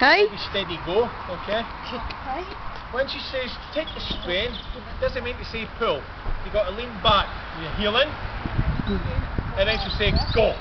Okay. Steady, steady, go. Okay. When she says take the strain, doesn't mean to say pull. You've got to lean back you're healing, and then she says go.